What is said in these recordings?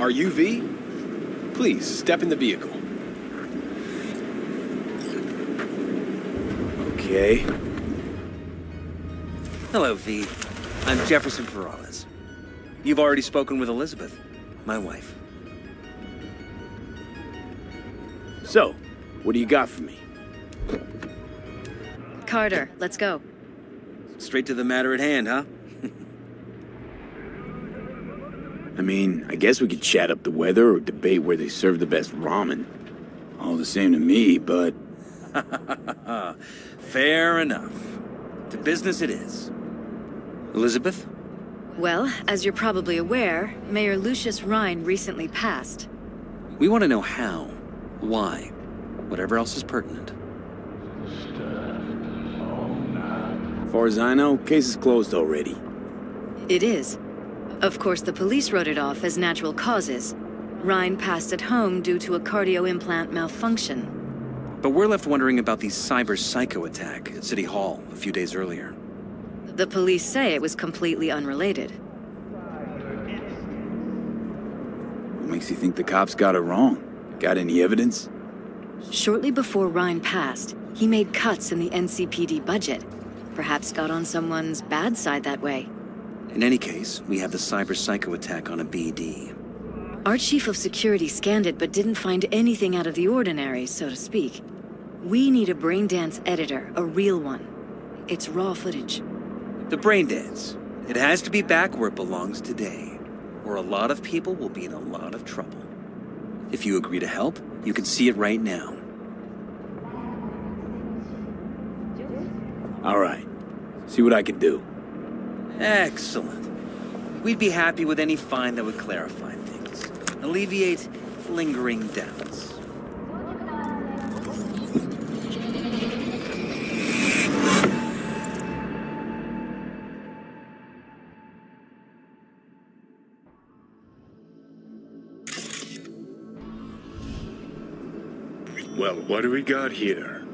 Are you V? Please, step in the vehicle. Okay. Hello, V. I'm Jefferson Peralez. You've already spoken with Elizabeth, my wife. So, what do you got for me? Carter, let's go. Straight to the matter at hand, huh? I mean, I guess we could chat up the weather or debate where they serve the best ramen. All the same to me, but... Fair enough. To business it is. Elizabeth? Well, as you're probably aware, Mayor Lucius Rhyne recently passed. We want to know how, why, whatever else is pertinent. As far as I know, case is closed already. It is. Of course, the police wrote it off as natural causes. Rhyne passed at home due to a cardio implant malfunction. But we're left wondering about the cyber psycho attack at City Hall a few days earlier. The police say it was completely unrelated. What makes you think the cops got it wrong? Got any evidence? Shortly before Rhyne passed, he made cuts in the NCPD budget. Perhaps got on someone's bad side that way. In any case, we have the cyber psycho attack on a BD. Our chief of security scanned it but didn't find anything out of the ordinary, so to speak. We need a Braindance editor, a real one. It's raw footage. The brain dance. It has to be back where it belongs today, or a lot of people will be in a lot of trouble. If you agree to help, you can see it right now. All right. See what I can do. Excellent. We'd be happy with any find that would clarify things, alleviate lingering doubts. Well, what do we got here?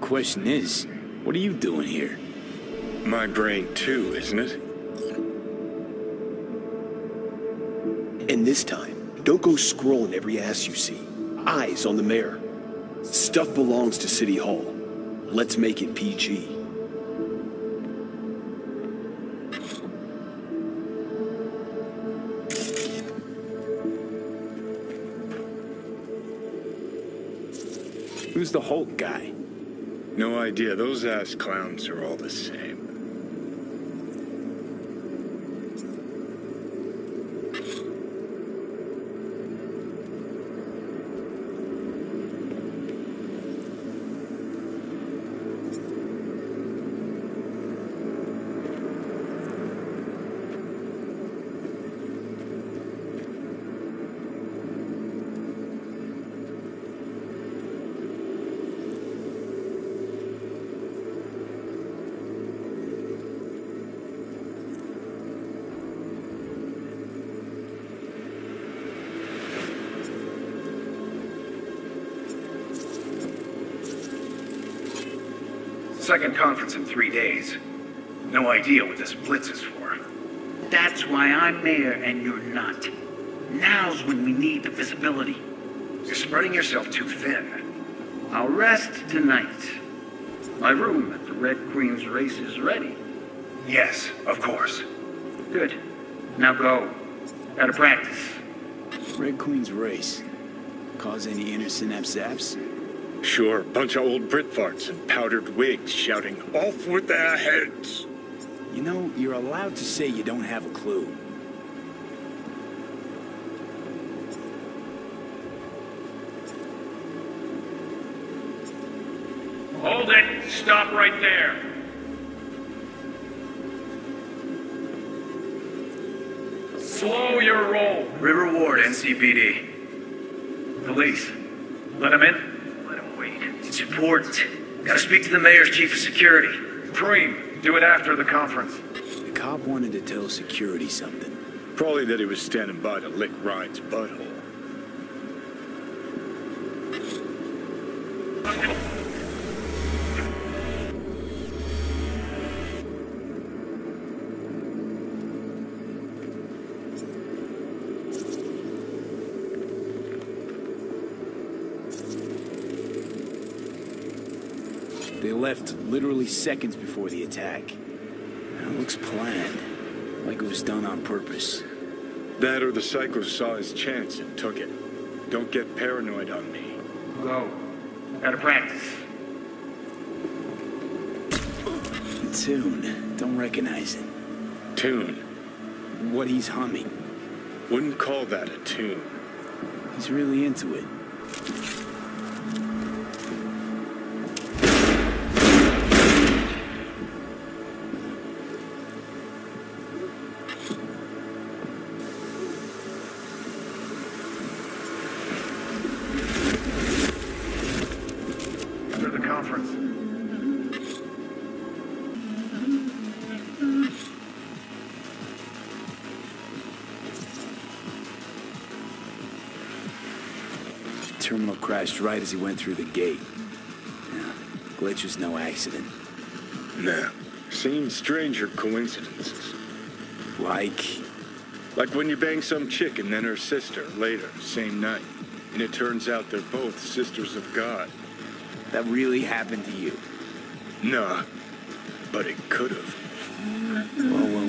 Question is, what are you doing here? My brain too, isn't it? And this time, don't go scrolling every ass you see. Eyes on the mayor. Stuff belongs to City Hall. Let's make it PG. Who's the Hulk guy? No idea. Those ass clowns are all the same. Second conference in three days. No idea what this blitz is for. That's why I'm mayor and you're not. Now's when we need the visibility. You're spreading yourself too thin. I'll rest tonight. My room at the Red Queen's race is ready. Yes, of course. Good. Now go. Gotta practice. Red Queen's race. Cause any inner synapse zaps? Sure, bunch of old Brit farts and powdered wigs shouting, off with their heads! You know, you're allowed to say you don't have a clue. Hold it! Stop right there! Slow your roll. River Ward, NCPD. Police. Let him in? Let him wait. It's important. Gotta speak to the mayor's chief of security. Preem, do it after the conference. The cop wanted to tell security something. Probably that he was standing by to lick Rhyne's butthole. They left literally seconds before the attack. That looks planned. Like it was done on purpose. That or the Psycho saw his chance and took it. Don't get paranoid on me. Go. Out of practice. Tune. Don't recognize it. Tune. What he's humming. Wouldn't call that a tune. He's really into it. Terminal crashed right as he went through the gate. Yeah, glitch was no accident. Nah. Seen stranger coincidences. Like, Like when you bang some chick and then her sister later, same night. And it turns out they're both sisters of God. that really happened to you. Nah. But it could have. Well, well,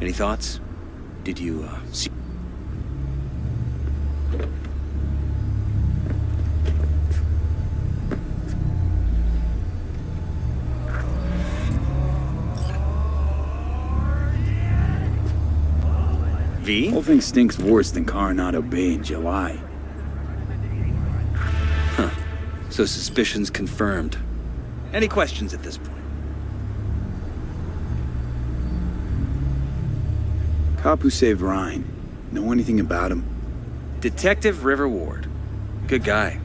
any thoughts? Did you uh, see? V? Whole thing stinks worse than Coronado Bay in July. Huh. So suspicions confirmed. Any questions at this point? Cop who saved Rhyne. Know anything about him? Detective River Ward. Good guy.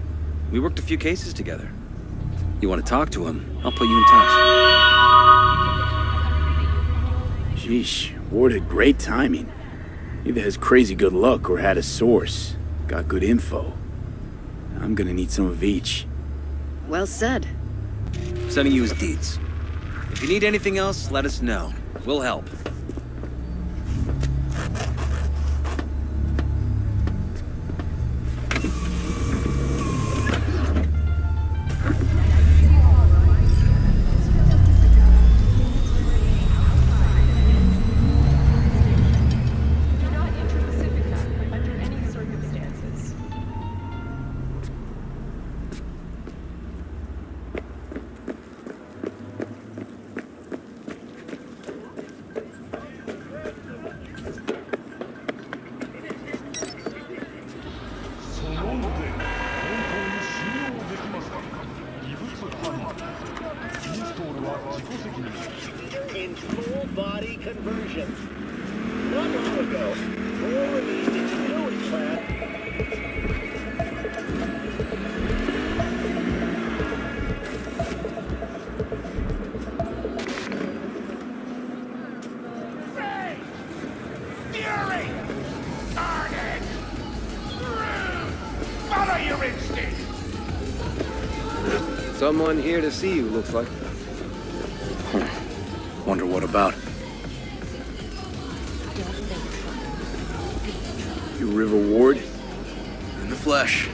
We worked a few cases together. You want to talk to him? I'll put you in touch. Sheesh, Ward had great timing. Either has crazy good luck or had a source. Got good info. I'm gonna need some of each. Well said. Sending you his deeds. If you need anything else, let us know. We'll help. Someone here to see you, looks like. Hmm. Wonder what about? You River Ward? In the flesh.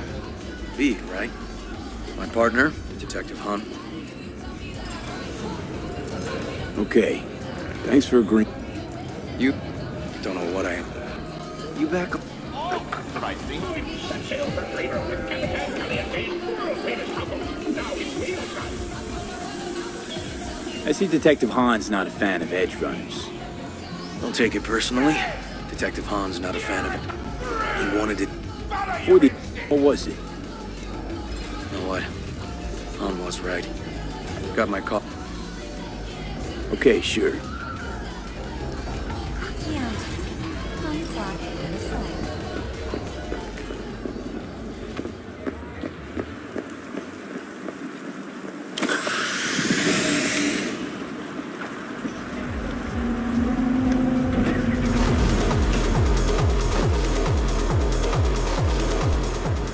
V, right? My partner, Detective Han. Okay. Thanks for agreeing. You don't know what I am. You back up. I see Detective Han's not a fan of edge runners. Don't take it personally. Detective Han's not a fan of it. He wanted it. For the... What was it? You know what? Han was right. Got my call. Okay, sure.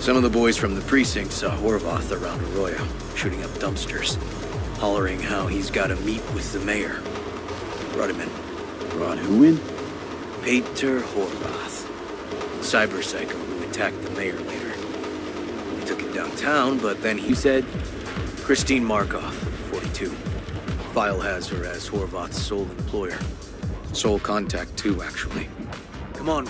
Some of the boys from the precinct saw Horvath around Arroyo, shooting up dumpsters, hollering how he's got to meet with the mayor. Brought him in. Brought who in? Peter Horvath, cyber psycho who attacked the mayor later. We took him downtown, but then he said Christine Markov, 42. File has her as Horvath's sole employer. Sole contact, too, actually. Come on,